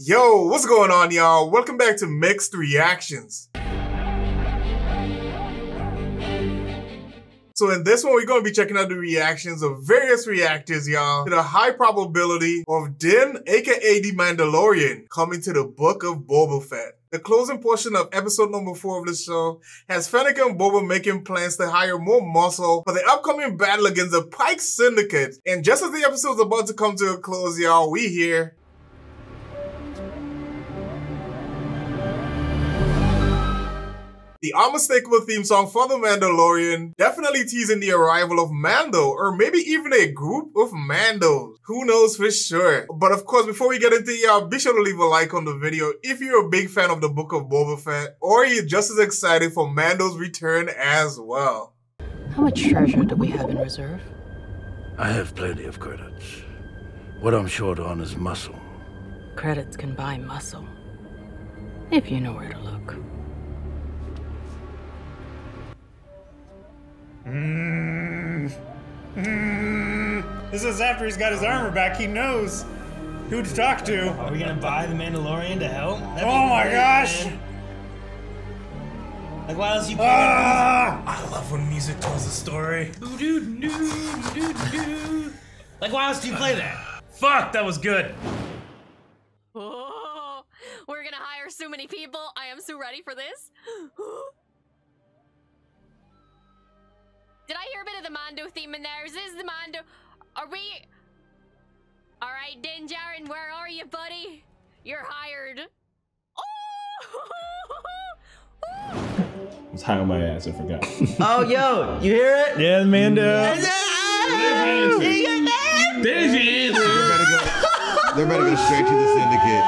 Yo, what's going on, y'all? Welcome back to Mixed Reactions. So in this one, we're going to be checking out the reactions of various reactors, y'all, to the high probability of Din, aka the Mandalorian, coming to the Book of Boba Fett. The closing portion of episode number four of the show has Fennec and Boba making plans to hire more muscle for the upcoming battle against the Pike Syndicate. And just as the episode's about to come to a close, y'all, we hear The unmistakable theme song for The Mandalorian, definitely teasing the arrival of Mando, or maybe even a group of Mandos. Who knows for sure? But of course, before we get into y'all, be sure to leave a like on the video if you're a big fan of the Book of Boba Fett, or you're just as excited for Mando's return as well. How much treasure do we have in reserve? I have plenty of credits. What I'm short on is muscle. Credits can buy muscle. If you know where to look. Mm. Mm. This is after he's got his armor back. He knows who to talk to. Are we gonna buy the Mandalorian to help? That'd oh my great, gosh! man. Like, why else you play Ah! I love when music tells a story. Like, why else do you play that? Fuck, that was good. Oh, we're gonna hire so many people. I am so ready for this. Did I hear a bit of the Mando theme in there? Is this the Mando? Are we? All right, Din Djarin, where are you, buddy? You're hired. Oh! I was high on my ass. I forgot. Oh, yo, you hear it? Yeah, Mando. They're about to go straight to the syndicate.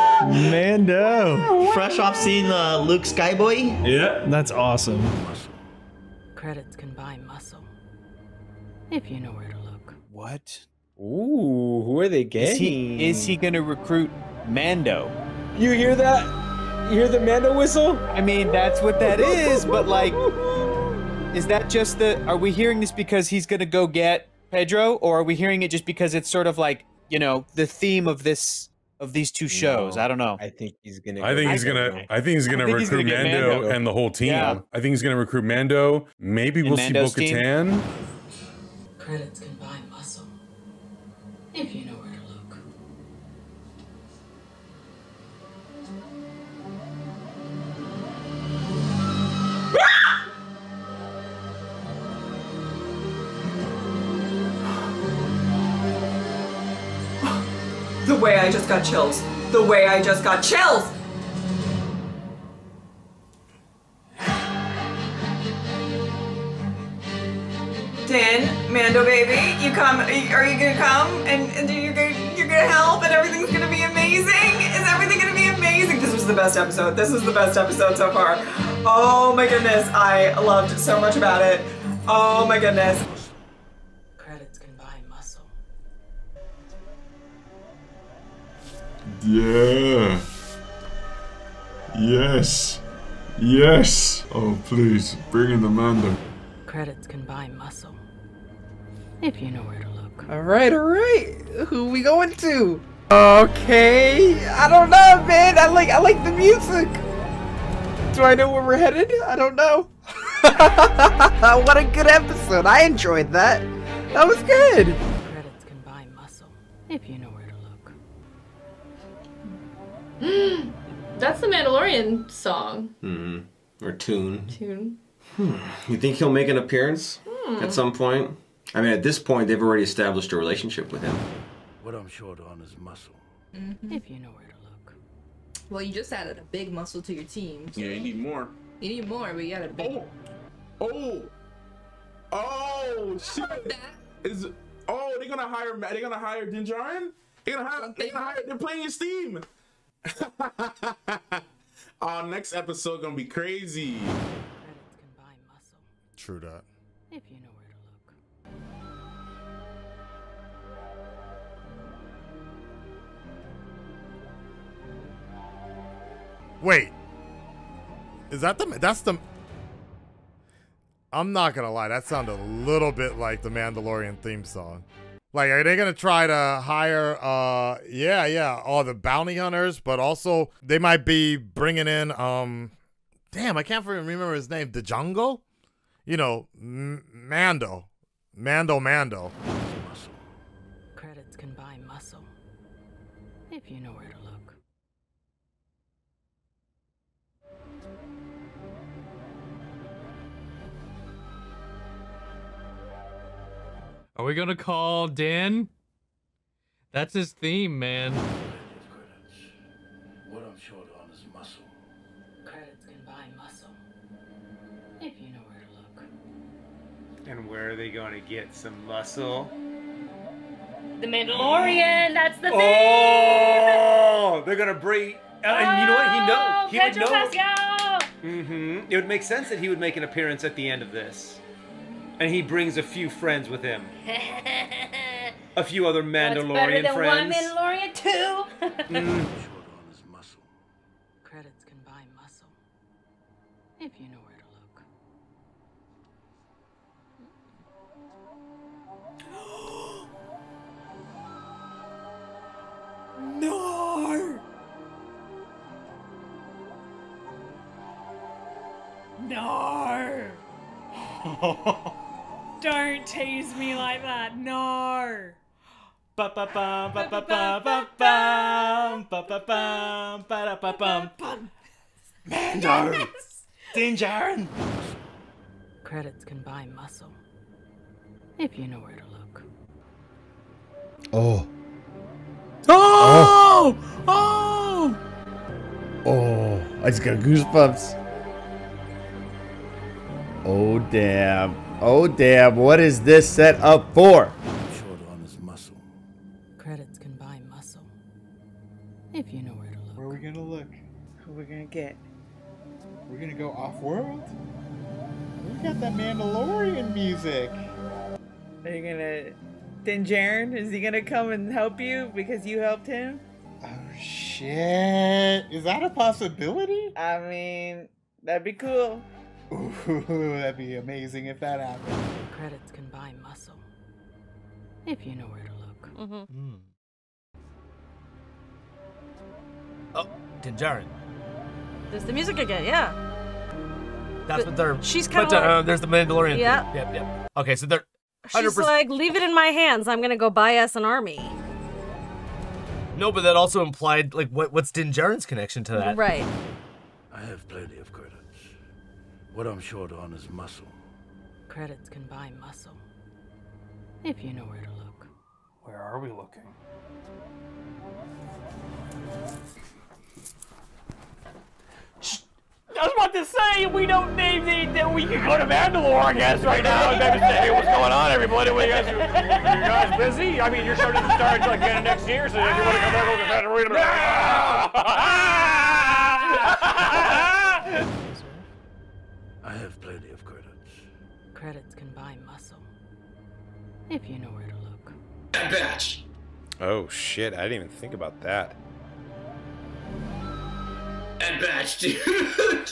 Mando. Fresh off seeing uh, Luke Skyboy. Yeah, that's awesome. Credits can buy muscle. If you know where to look. What? Ooh, who are they getting? Is he- is he gonna recruit Mando? You hear that? You hear the Mando whistle? I mean, that's what that is, but like, is that just the. Are we hearing this because he's gonna go get Pedro, or are we hearing it just because it's sort of like, you know, the theme of this. Of these two shows, No, I don't know. I think he's gonna. I think go he's with gonna. I think he's gonna I think he's recruit gonna Mando, Mando. and the whole team. Yeah. I think he's gonna recruit Mando. Maybe And we'll Mando's see team? Bo-Katan. Credits can buy muscle. If you know where to look. The way I just got chills. The way I just got chills! Dan, Mando baby, you come, are you gonna come? And, and you're gonna, you're gonna help and everything's gonna be amazing? Is everything gonna be amazing? This was the best episode. This was the best episode so far. Oh my goodness, I loved so much about it. Oh my goodness. Credits can buy muscle. Yeah. Yes. Yes. Oh please, bring in the Mando. Credits can buy muscle. If you know where to look. All right, all right. Who we going to? Okay, I don't know, man. I like I like the music. Do I know where we're headed? I don't know. what a good episode. I enjoyed that. That was good. Credits can buy muscle. If you know where to look. That's the Mandalorian song Mm-hmm. Or tune. tune. You think he'll make an appearance hmm. at some point? I mean, at this point, they've already established a relationship with him. What I'm short on is muscle. Mm-hmm. If you know where to look. Well, you just added a big muscle to your team. so Yeah, you need more. You need more, but you added a big. Oh. Oh oh! shit. That Is oh they're gonna hire they're gonna hire Din Djarin? They're gonna hire they're gonna hire they're playing Steam. oh, next episode gonna be crazy. True that. If you know where to look. Wait. Is that the that's the I'm not gonna lie, that sounded a little bit like the Mandalorian theme song. Like, are they gonna try to hire? uh Yeah, yeah, all the bounty hunters, but also they might be bringing in. um Damn, I can't remember his name. The Jungle, you know, M- Mando, Mando, Mando. Credits can buy muscle. If you know where to look. Are we gonna call Dan? That's his theme, man. Where are they going to get some muscle? The Mandalorian. That's the thing. Oh, they're gonna bring. Uh, and you know what? He know. He would know. Pascal. Mm-hmm. It would make sense that he would make an appearance at the end of this, and he brings a few friends with him. A few other What's Mandalorian better than friends. one Mandalorian? Two. Mm. No. Don't tease me like that. No. Ba ba bum ba ba ba ba bum ba ba bum ba da ba bum. Mando. Din Djarin. Credits can buy muscle. If you know where to look. Oh. Oh! Oh! Oh, I just got goosebumps. Oh, damn. Oh, damn. What is this set up for? Short on is muscle. Credits can buy muscle. If you know where to look. Where are we gonna look? Who are we gonna get? We're gonna go off world? We got that Mandalorian music. Are you gonna? Din Djarin, is he gonna come and help you because you helped him? Oh shit! Is that a possibility? I mean, that'd be cool. Ooh, that'd be amazing if that happened. Credits can buy muscle. If you know where to look. Mm-hmm. Oh, Din Djarin. There's the music again, yeah. That's But what they're. she's kinda but, uh, there's the Mandalorian. thing. Yeah. Yep. Yep. Okay, so they're. She's 100%. like, leave it in my hands. I'm gonna go buy us an army. No, but that also implied like what? What's Din Djarin's connection to that? Right. I have plenty of credits. What I'm short on is muscle. Credits can buy muscle. If you know where to look. Where are we looking? I was about to say we don't name the that we can go to Mandalore, I guess, right now. And maybe say, hey, what's going on, everybody? What you guys, you guys busy? I mean, your show doesn't start until like the end of next year, so if you want to come back, we'll get I have plenty of credits. Credits can buy muscle. If you know where to look. Batch. Oh shit! I didn't even think about that. And batch, dude.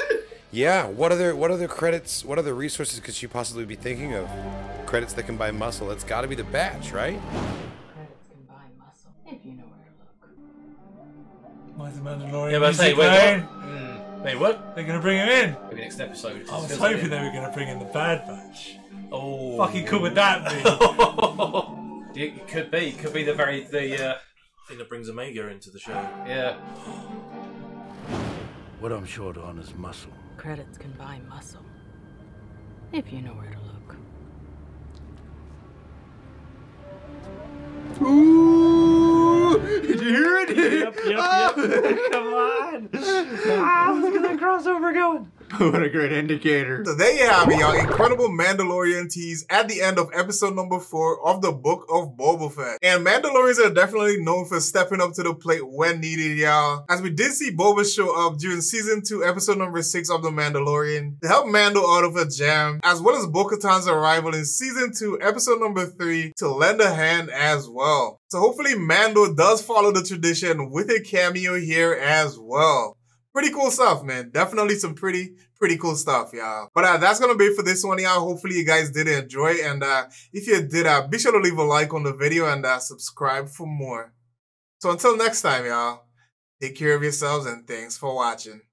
Yeah. What other what other credits? What other resources could she possibly be thinking of? Credits that can buy muscle. It's got to be the batch, right? Credits can buy muscle. If you know where to look. Why's the Mandalorian Yeah, but I say, music wait, playing? what? They're gonna bring him in. Maybe next episode. I was hoping like they were gonna bring in the Bad Batch. Oh, Fucking cool with that be? it it could be. It could be the very the uh, thing that brings Omega into the show. Yeah. What I'm short on is muscle. Credits can buy muscle. If you know where to look. Ooh! Yep, yep, yep. Come on! Ah, look at that crossover going. What a great indicator. So there you have it, y'all. Incredible Mandalorian tease at the end of episode number four of the Book of Boba Fett. And Mandalorians are definitely known for stepping up to the plate when needed, y'all. As we did see Boba show up during season two, episode number six of The Mandalorian to help Mando out of a jam, as well as Bo-Katan's arrival in season two, episode number three to lend a hand as well. So hopefully Mando does follow the tradition with a cameo here as well. pretty cool stuff, man. Definitely some pretty, pretty cool stuff, y'all. But uh, that's gonna be it for this one, y'all. Hopefully you guys did enjoy. And uh, if you did, uh, be sure to leave a like on the video and uh, subscribe for more. So until next time, y'all, take care of yourselves and thanks for watching.